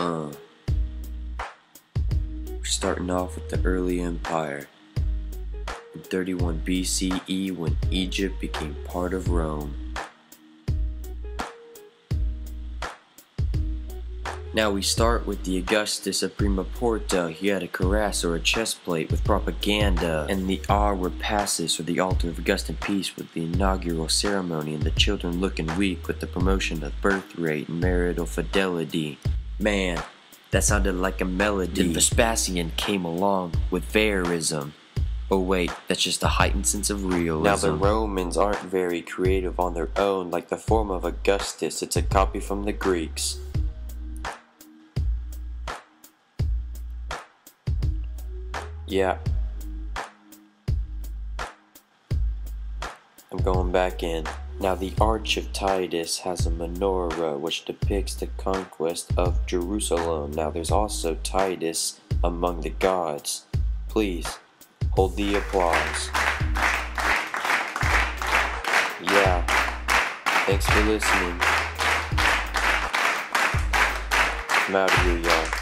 Uh. We're starting off with the early empire. In 31 BCE, when Egypt became part of Rome. Now we start with the Augustus of Prima Porta. He had a cuirass or a chest plate with propaganda, and the Ara Pacis or the altar of Augustan peace with the inaugural ceremony, and the children looking weak with the promotion of birth rate and marital fidelity. Man, that sounded like a melody. Then Vespasian came along with Verism. Oh wait, that's just a heightened sense of realism. Now the Romans aren't very creative on their own, like the form of Augustus, it's a copy from the Greeks. Yeah. I'm going back in. Now the Arch of Titus has a menorah which depicts the conquest of Jerusalem. Now there's also Titus among the gods. Please, hold the applause. Yeah. Thanks for listening. I'm out of here, y'all.